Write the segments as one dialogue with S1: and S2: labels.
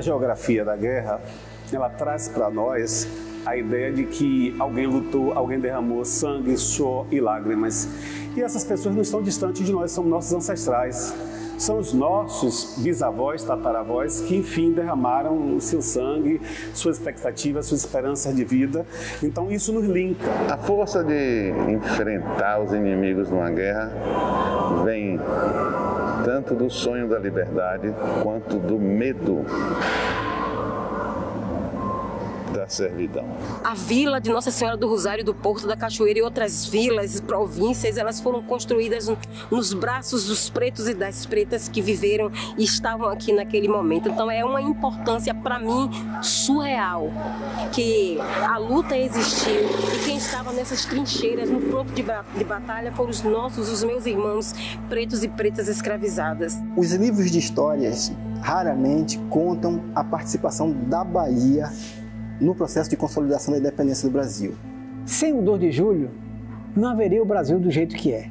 S1: geografia da guerra, ela traz para nós a ideia de que alguém lutou, alguém derramou sangue, suor e lágrimas. E essas pessoas não estão distantes de nós, são nossos ancestrais. São os nossos bisavós, tataravós, que enfim derramaram seu sangue, suas expectativas, suas esperanças de vida. Então isso nos linka.
S2: A força de enfrentar os inimigos numa guerra vem tanto do sonho da liberdade quanto do medo da servidão.
S3: A vila de Nossa Senhora do Rosário do Porto da Cachoeira e outras vilas e províncias, elas foram construídas nos braços dos pretos e das pretas que viveram e estavam aqui naquele momento. Então é uma importância para mim surreal que a luta existiu e quem estava nessas trincheiras no fronte de, de batalha foram os nossos, os meus irmãos pretos e pretas escravizadas.
S4: Os livros de histórias raramente contam a participação da Bahia no processo de consolidação da independência do Brasil.
S5: Sem o 2 de julho, não haveria o Brasil do jeito que é.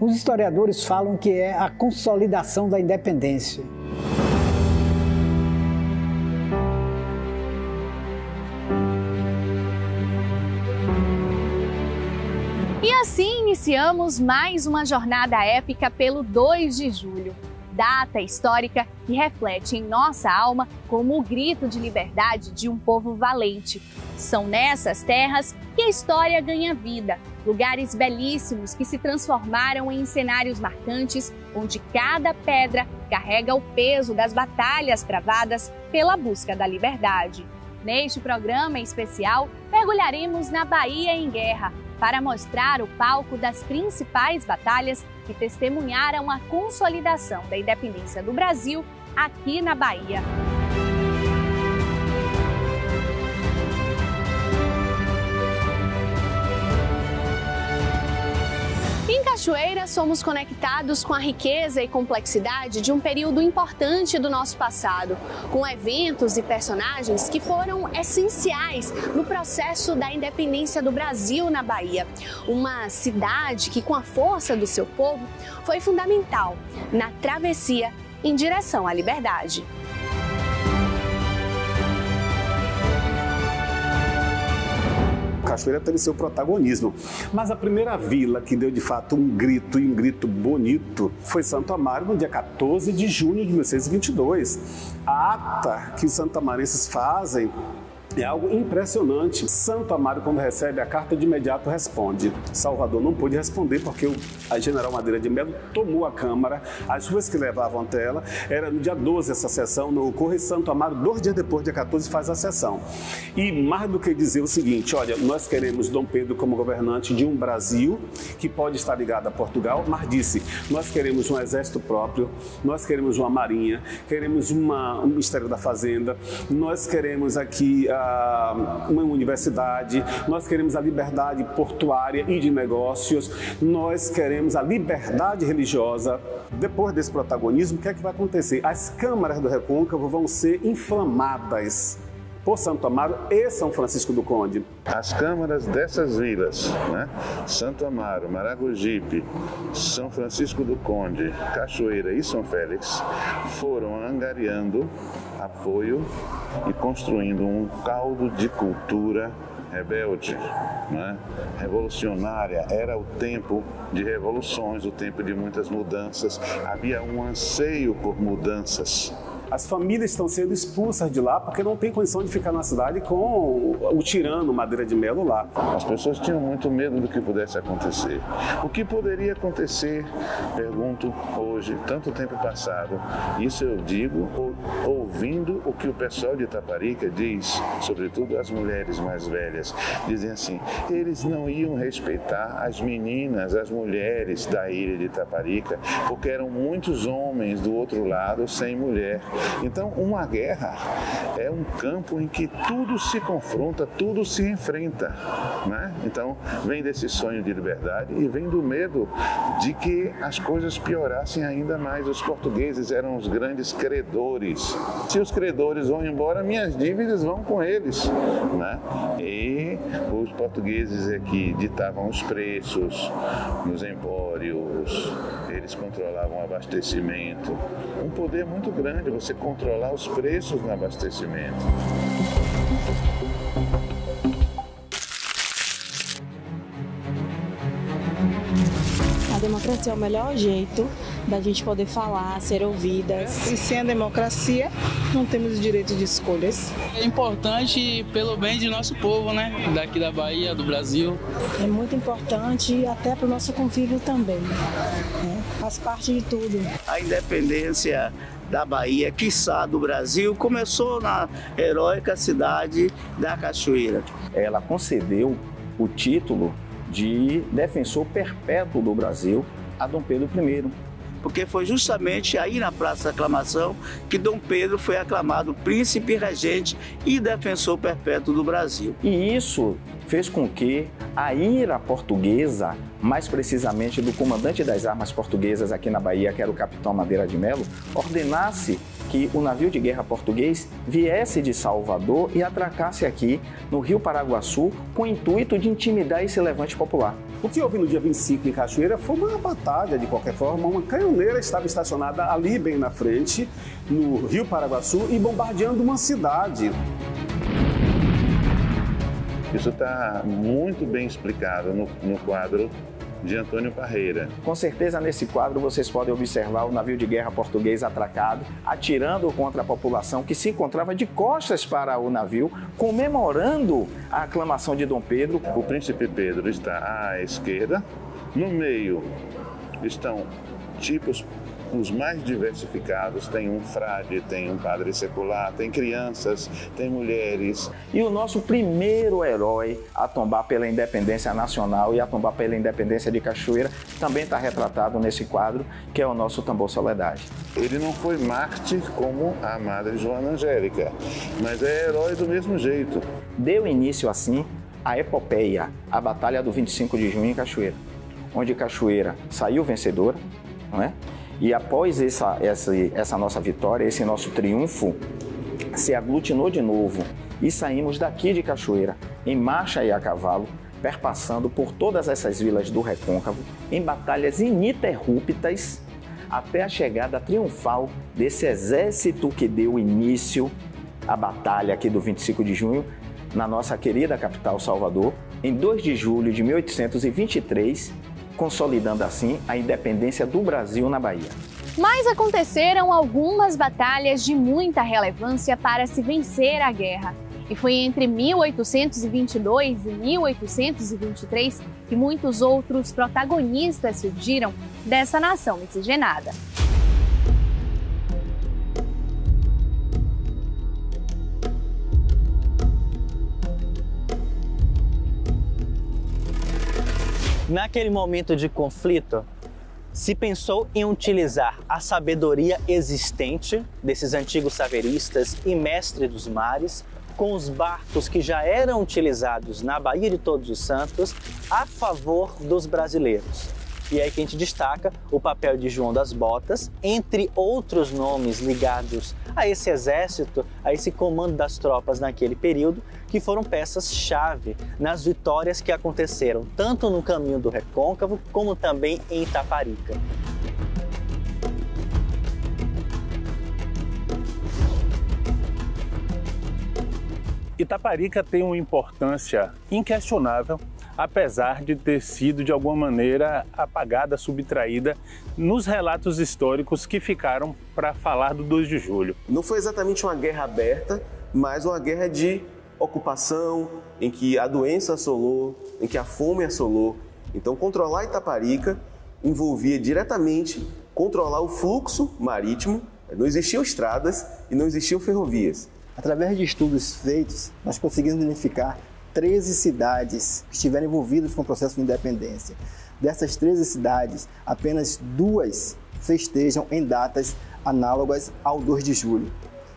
S5: Os historiadores falam que é a consolidação da independência.
S6: E assim iniciamos mais uma jornada épica pelo 2 de julho data histórica que reflete em nossa alma como o grito de liberdade de um povo valente. São nessas terras que a história ganha vida, lugares belíssimos que se transformaram em cenários marcantes, onde cada pedra carrega o peso das batalhas travadas pela busca da liberdade. Neste programa especial, mergulharemos na Bahia em Guerra para mostrar o palco das principais batalhas que testemunharam a consolidação da independência do Brasil aqui na Bahia. Cachoeira, somos conectados com a riqueza e complexidade de um período importante do nosso passado, com eventos e personagens que foram essenciais no processo da independência do Brasil na Bahia. Uma cidade que, com a força do seu povo, foi fundamental na travessia em direção à liberdade.
S1: Cachoeira teve seu protagonismo. Mas a primeira vila que deu de fato um grito e um grito bonito foi Santo Amaro no dia 14 de junho de 1622. A ata que os santamarenses fazem é algo impressionante. Santo Amaro, quando recebe a carta, de imediato responde. Salvador não pôde responder porque o a General Madeira de Melo tomou a Câmara. As ruas que levavam até ela, era no dia 12 essa sessão, no Correio Santo Amaro, dois dias depois, dia 14, faz a sessão. E mais do que dizer o seguinte, olha, nós queremos Dom Pedro como governante de um Brasil que pode estar ligado a Portugal, mas disse, nós queremos um exército próprio, nós queremos uma marinha, queremos uma, um Ministério da Fazenda, nós queremos aqui uma universidade, nós queremos a liberdade portuária e de negócios, nós queremos a liberdade religiosa. Depois desse protagonismo, o que é que vai acontecer? As câmaras do Recôncavo vão ser inflamadas por Santo Amaro e São Francisco do Conde.
S2: As câmaras dessas vilas, né? Santo Amaro, Maragogipe, São Francisco do Conde, Cachoeira e São Félix, foram angariando apoio e construindo um caldo de cultura rebelde, né? revolucionária. Era o tempo de revoluções, o tempo de muitas mudanças. Havia um anseio por mudanças.
S1: As famílias estão sendo expulsas de lá porque não tem condição de ficar na cidade com o tirano Madeira de Melo lá.
S2: As pessoas tinham muito medo do que pudesse acontecer. O que poderia acontecer, pergunto hoje, tanto tempo passado, isso eu digo ouvindo o que o pessoal de Itaparica diz, sobretudo as mulheres mais velhas, dizem assim: eles não iam respeitar as meninas, as mulheres da ilha de Itaparica, porque eram muitos homens do outro lado sem mulher. Então, uma guerra é um campo em que tudo se confronta, tudo se enfrenta. Né? Então, vem desse sonho de liberdade e vem do medo de que as coisas piorassem ainda mais. Os portugueses eram os grandes credores. Se os credores vão embora, minhas dívidas vão com eles. Né? E os portugueses é que ditavam os preços nos empórios, eles controlavam o abastecimento. Um poder muito grande você controlar os preços no abastecimento.
S7: Democracia é o melhor jeito da gente poder falar, ser ouvidas.
S8: E sem a democracia, não temos o direito de escolhas.
S9: É importante pelo bem de nosso povo, né? Daqui da Bahia, do Brasil.
S7: É muito importante até para o nosso convívio também. Né? Faz parte de tudo.
S10: A independência da Bahia, quiçá do Brasil, começou na heróica cidade da Cachoeira.
S11: Ela concedeu o título de defensor perpétuo do Brasil a Dom Pedro I.
S10: Porque foi justamente aí na Praça da Aclamação que Dom Pedro foi aclamado príncipe regente e defensor perpétuo do Brasil.
S11: E isso fez com que a ira portuguesa, mais precisamente do comandante das armas portuguesas aqui na Bahia, que era o capitão Madeira de Melo, ordenasse que o navio de guerra português viesse de Salvador e atracasse aqui no Rio Paraguaçu com o intuito de intimidar esse levante popular.
S1: O que houve no dia 25 em Cachoeira foi uma batalha, de qualquer forma. Uma canhoneira estava estacionada ali bem na frente, no Rio Paraguaçu, e bombardeando uma cidade.
S2: Isso está muito bem explicado no, no quadro de Antônio Parreira.
S11: Com certeza, nesse quadro, vocês podem observar o navio de guerra português atracado, atirando contra a população que se encontrava de costas para o navio, comemorando a aclamação de Dom Pedro.
S2: O príncipe Pedro está à esquerda, no meio estão tipos os mais diversificados. Tem um frade, tem um padre secular, tem crianças, tem mulheres.
S11: E o nosso primeiro herói a tombar pela independência nacional e a tombar pela independência de Cachoeira também está retratado nesse quadro, que é o nosso tambor Soledade.
S2: Ele não foi mártir como a Madre Joana Angélica, mas é herói do mesmo jeito.
S11: Deu início assim a epopeia, a Batalha do 25 de junho em Cachoeira, onde Cachoeira saiu vencedora, não é? E após essa, essa, essa nossa vitória, esse nosso triunfo, se aglutinou de novo e saímos daqui de Cachoeira, em marcha e a cavalo, perpassando por todas essas vilas do Recôncavo, em batalhas ininterruptas, até a chegada triunfal desse exército que deu início à batalha aqui do 25 de junho, na nossa querida capital Salvador, em 2 de julho de 1823, consolidando assim a independência do Brasil na Bahia.
S6: Mas aconteceram algumas batalhas de muita relevância para se vencer a guerra. E foi entre 1822 e 1823 que muitos outros protagonistas surgiram dessa nação miscigenada.
S12: Naquele momento de conflito, se pensou em utilizar a sabedoria existente desses antigos saveristas e mestres dos mares com os barcos que já eram utilizados na Baía de Todos os Santos a favor dos brasileiros. E é aí que a gente destaca o papel de João das Botas, entre outros nomes ligados a esse exército, a esse comando das tropas naquele período, que foram peças-chave nas vitórias que aconteceram tanto no caminho do Recôncavo como também em Itaparica.
S13: Itaparica tem uma importância inquestionável apesar de ter sido de alguma maneira apagada, subtraída nos relatos históricos que ficaram para falar do 2 de julho.
S14: Não foi exatamente uma guerra aberta, mas uma guerra de ocupação, em que a doença assolou, em que a fome assolou. Então, controlar Itaparica envolvia diretamente controlar o fluxo marítimo. Não existiam estradas e não existiam ferrovias.
S4: Através de estudos feitos, nós conseguimos identificar 13 cidades que estiveram envolvidas com o processo de independência. Dessas 13 cidades, apenas duas festejam em datas análogas ao 2 de julho.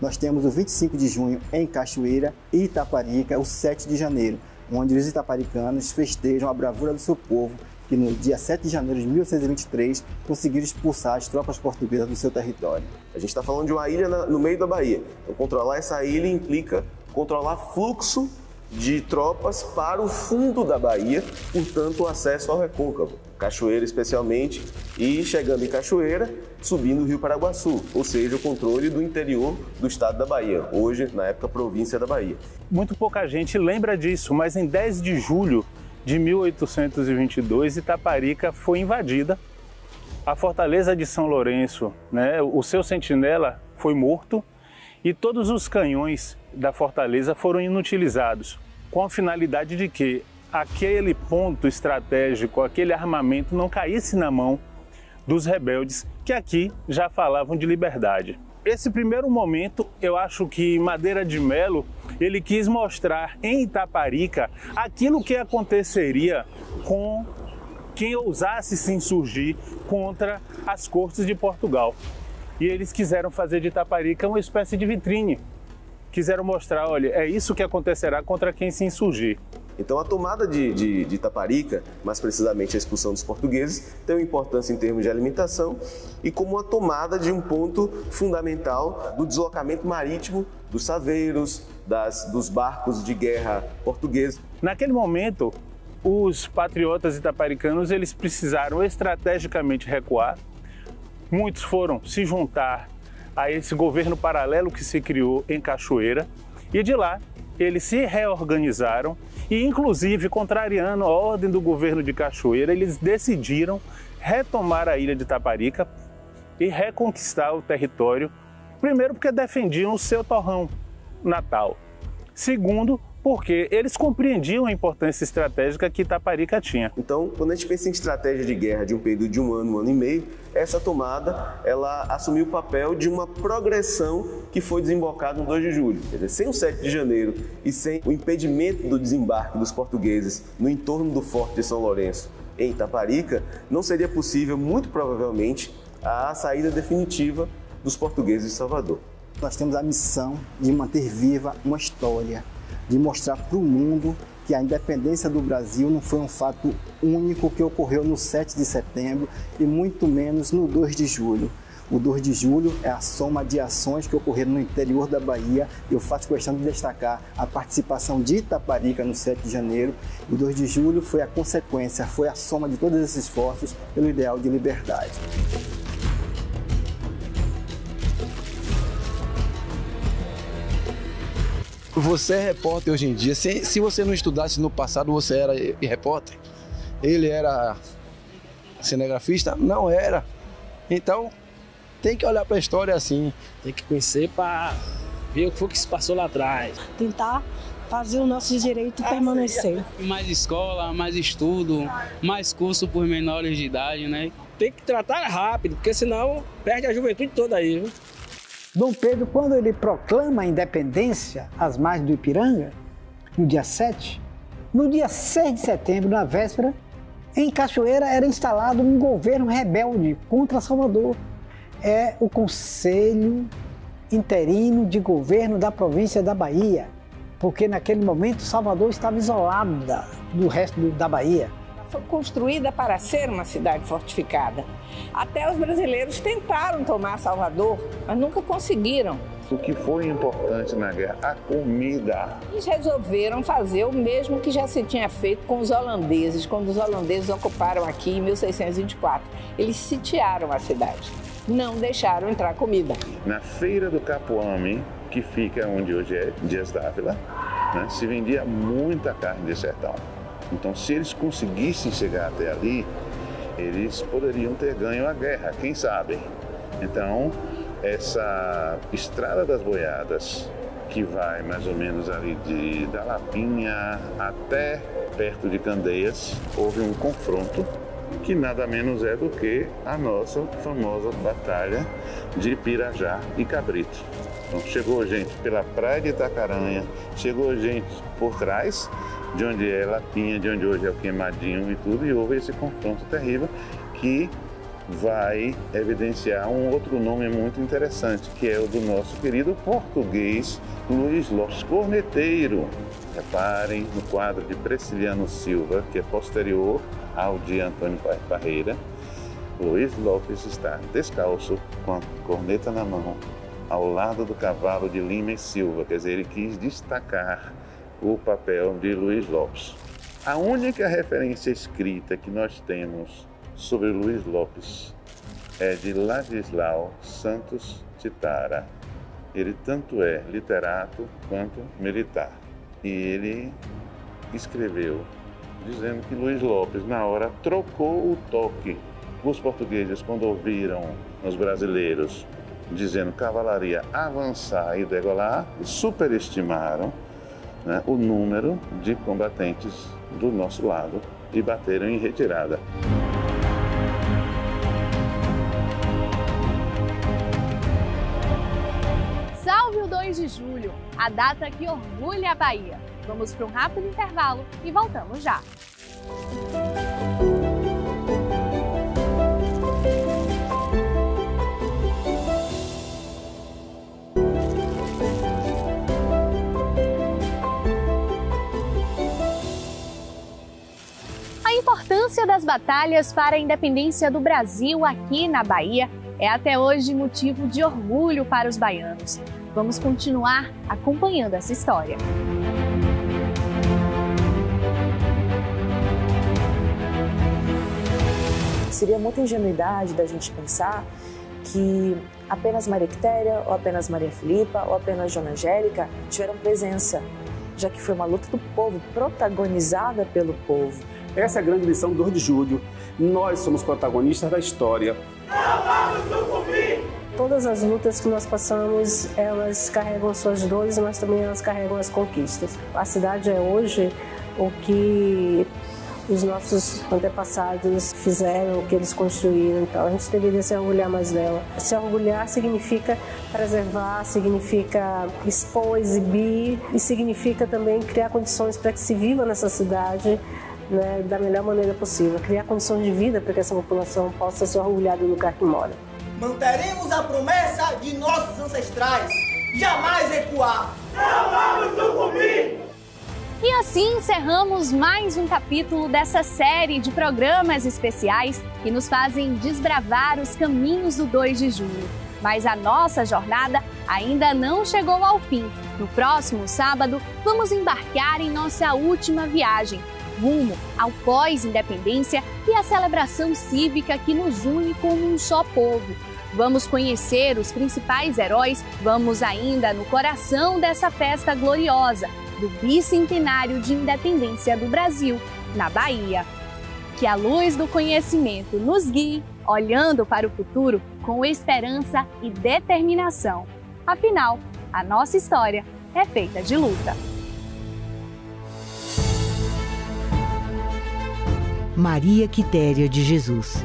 S4: Nós temos o 25 de junho em Cachoeira e Itaparica, o 7 de janeiro, onde os itaparicanos festejam a bravura do seu povo que no dia 7 de janeiro de 1823 conseguiram expulsar as tropas portuguesas do seu território.
S14: A gente está falando de uma ilha no meio da Bahia. Então, controlar essa ilha implica controlar fluxo de tropas para o fundo da Bahia, portanto, o acesso ao recôncavo, Cachoeira especialmente, e chegando em Cachoeira, subindo o Rio Paraguaçu, ou seja, o controle do interior do estado da Bahia, hoje, na época, província da Bahia.
S13: Muito pouca gente lembra disso, mas em 10 de julho de 1822, Itaparica foi invadida. A fortaleza de São Lourenço, né, o seu sentinela foi morto e todos os canhões da fortaleza foram inutilizados, com a finalidade de que aquele ponto estratégico, aquele armamento não caísse na mão dos rebeldes que aqui já falavam de liberdade. Esse primeiro momento, eu acho que Madeira de Melo, ele quis mostrar em Itaparica aquilo que aconteceria com quem ousasse se insurgir contra as cortes de Portugal. E eles quiseram fazer de Itaparica uma espécie de vitrine quiseram mostrar, olha, é isso que acontecerá contra quem se insurgir.
S14: Então a tomada de, de, de Itaparica, mais precisamente a expulsão dos portugueses, tem uma importância em termos de alimentação e como uma tomada de um ponto fundamental do deslocamento marítimo dos saveiros, das, dos barcos de guerra portugueses.
S13: Naquele momento, os patriotas itaparicanos eles precisaram estrategicamente recuar. Muitos foram se juntar a esse governo paralelo que se criou em Cachoeira e de lá eles se reorganizaram e, inclusive, contrariando a ordem do governo de Cachoeira, eles decidiram retomar a ilha de Taparica e reconquistar o território. Primeiro, porque defendiam o seu torrão natal. Segundo, porque eles compreendiam a importância estratégica que Itaparica tinha.
S14: Então, quando a gente pensa em estratégia de guerra de um período de um ano, um ano e meio, essa tomada ela assumiu o papel de uma progressão que foi desembocada no 2 de julho. Quer dizer, sem o 7 de janeiro e sem o impedimento do desembarque dos portugueses no entorno do Forte de São Lourenço em Itaparica, não seria possível, muito provavelmente, a saída definitiva dos portugueses de Salvador.
S4: Nós temos a missão de manter viva uma história de mostrar para o mundo que a independência do Brasil não foi um fato único que ocorreu no 7 de setembro e muito menos no 2 de julho. O 2 de julho é a soma de ações que ocorreram no interior da Bahia. Eu faço questão de destacar a participação de Itaparica no 7 de janeiro. O 2 de julho foi a consequência, foi a soma de todos esses esforços pelo ideal de liberdade.
S15: Você é repórter hoje em dia. Se, se você não estudasse no passado, você era repórter. Ele era cinegrafista? Não era. Então, tem que olhar para a história assim.
S16: Tem que conhecer para ver o que foi que se passou lá atrás.
S7: Tentar fazer o nosso direito permanecer.
S9: Mais escola, mais estudo, mais curso por menores de idade, né?
S16: Tem que tratar rápido, porque senão perde a juventude toda aí. Viu?
S5: Dom Pedro, quando ele proclama a independência às margens do Ipiranga, no dia 7, no dia 6 de setembro, na véspera, em Cachoeira era instalado um governo rebelde contra Salvador. É o Conselho Interino de Governo da província da Bahia, porque naquele momento Salvador estava isolada do resto da Bahia
S17: foi construída para ser uma cidade fortificada. Até os brasileiros tentaram tomar Salvador, mas nunca conseguiram.
S2: O que foi importante na guerra? A comida.
S17: Eles resolveram fazer o mesmo que já se tinha feito com os holandeses, quando os holandeses ocuparam aqui em 1624. Eles sitiaram a cidade, não deixaram entrar comida.
S2: Na feira do Capuame, que fica onde hoje é Dias d'Ávila, né, se vendia muita carne de sertão. Então, se eles conseguissem chegar até ali, eles poderiam ter ganho a guerra, quem sabe. Então, essa estrada das boiadas, que vai mais ou menos ali de da Lapinha até perto de Candeias, houve um confronto que nada menos é do que a nossa famosa batalha de Pirajá e Cabrito. Então, chegou gente pela praia de Itacaranha, chegou gente por trás de onde é Lapinha, de onde hoje é o Queimadinho e tudo, e houve esse confronto terrível que vai evidenciar um outro nome muito interessante, que é o do nosso querido português Luiz Lopes Corneteiro. Reparem no quadro de Preciliano Silva, que é posterior ao de Antônio Parreira. Luiz Lopes está descalço, com a corneta na mão, ao lado do cavalo de Lima e Silva, quer dizer, ele quis destacar o papel de Luiz Lopes. A única referência escrita que nós temos sobre Luiz Lopes é de Ladislau Santos Titara. Ele tanto é literato quanto militar. E ele escreveu dizendo que Luiz Lopes, na hora, trocou o toque. Os portugueses, quando ouviram os brasileiros dizendo cavalaria avançar e degolar, superestimaram né, o número de combatentes do nosso lado e bateram em retirada.
S6: Salve o 2 de julho, a data que orgulha a Bahia. Vamos para um rápido intervalo e voltamos já. Importância das batalhas para a independência do Brasil aqui na Bahia é até hoje motivo de orgulho para os baianos. Vamos continuar acompanhando essa história.
S18: Seria muita ingenuidade da gente pensar que apenas Maria Quitéria, ou apenas Maria Filipa, ou apenas Dona Angélica tiveram presença, já que foi uma luta do povo, protagonizada pelo povo.
S1: Essa é a grande lição do 2 de julho. Nós somos protagonistas da história.
S19: Todas as lutas que nós passamos, elas carregam suas dores, mas também elas carregam as conquistas. A cidade é hoje o que os nossos antepassados fizeram, o que eles construíram. Então a gente deveria se orgulhar mais dela. Se orgulhar significa preservar, significa expor, exibir e significa também criar condições para que se viva nessa cidade né, da melhor maneira possível, criar condições de vida para que essa população possa se orgulhar do lugar que mora.
S20: Manteremos a promessa de nossos ancestrais, jamais recuar.
S21: Não vamos sucumbir!
S6: E assim encerramos mais um capítulo dessa série de programas especiais que nos fazem desbravar os caminhos do 2 de julho. Mas a nossa jornada ainda não chegou ao fim. No próximo sábado, vamos embarcar em nossa última viagem, rumo ao pós-independência e à celebração cívica que nos une como um só povo. Vamos conhecer os principais heróis, vamos ainda no coração dessa festa gloriosa, do bicentenário de independência do Brasil, na Bahia. Que a luz do conhecimento nos guie, olhando para o futuro com esperança e determinação. Afinal, a nossa história é feita de luta.
S22: Maria Quitéria de Jesus.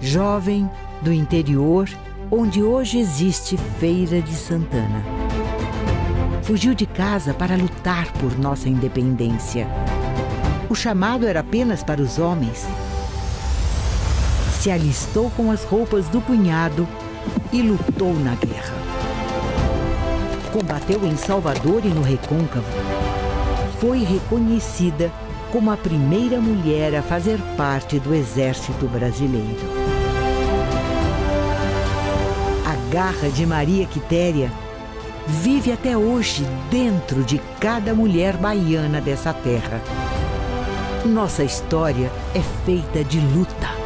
S22: Jovem do interior, onde hoje existe Feira de Santana. Fugiu de casa para lutar por nossa independência. O chamado era apenas para os homens. Se alistou com as roupas do cunhado e lutou na guerra. Combateu em Salvador e no Recôncavo. Foi reconhecida como a primeira mulher a fazer parte do Exército Brasileiro. A garra de Maria Quitéria vive até hoje dentro de cada mulher baiana dessa terra. Nossa história é feita de luta.